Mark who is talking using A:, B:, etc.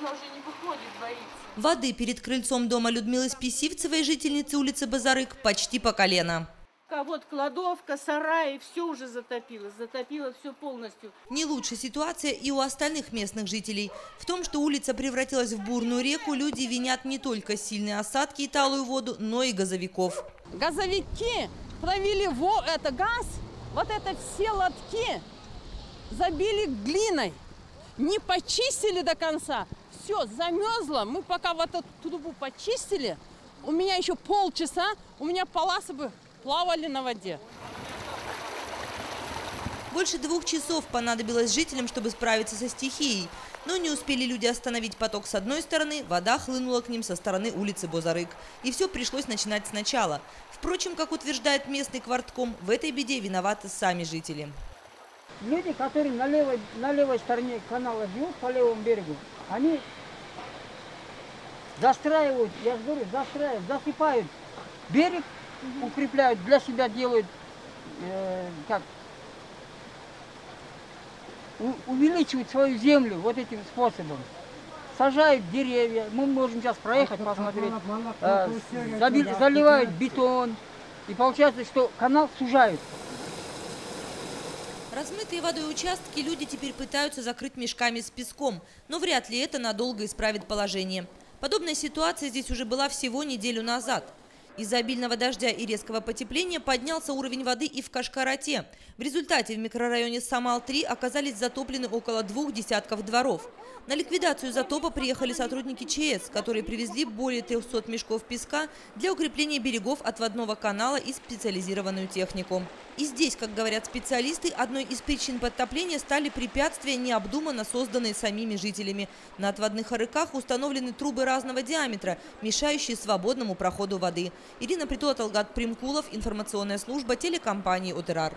A: Она уже не выходит, боится.
B: Воды перед крыльцом дома Людмилы Списивцевой, жительницы улицы Базарык, почти по колено.
A: А вот кладовка, сарай, все уже затопило, затопило все полностью.
B: Не лучшая ситуация и у остальных местных жителей. В том, что улица превратилась в бурную реку, люди винят не только сильные осадки и талую воду, но и газовиков.
C: газовики провели во, это газ, вот это все лотки забили глиной, не почистили до конца, все замерзло. Мы пока вот эту трубу почистили, у меня еще полчаса, у меня полосы бы плавали на воде.
B: Больше двух часов понадобилось жителям, чтобы справиться со стихией. Но не успели люди остановить поток с одной стороны, вода хлынула к ним со стороны улицы Бозарык. И все пришлось начинать сначала. Впрочем, как утверждает местный квартком, в этой беде виноваты сами жители.
D: Люди, которые на левой, на левой стороне канала живут, по левому берегу, они застраивают, я же говорю, застраивают, засыпают берег, укрепляют, для себя делают, э, как, у- увеличивают свою землю вот этим способом. Сажают деревья, мы можем сейчас проехать, посмотреть, Э, заливают бетон, и получается, что канал сужают.
B: Размытые водой участки люди теперь пытаются закрыть мешками с песком, но вряд ли это надолго исправит положение. Подобная ситуация здесь уже была всего неделю назад. Из-за обильного дождя и резкого потепления поднялся уровень воды и в Кашкарате. В результате в микрорайоне Самал-3 оказались затоплены около двух десятков дворов. На ликвидацию затопа приехали сотрудники ЧС, которые привезли более 300 мешков песка для укрепления берегов отводного канала и специализированную технику. И здесь, как говорят специалисты, одной из причин подтопления стали препятствия, необдуманно созданные самими жителями. На отводных арыках установлены трубы разного диаметра, мешающие свободному проходу воды. Ирина Притула, Талгат Примкулов, информационная служба телекомпании «Отерар».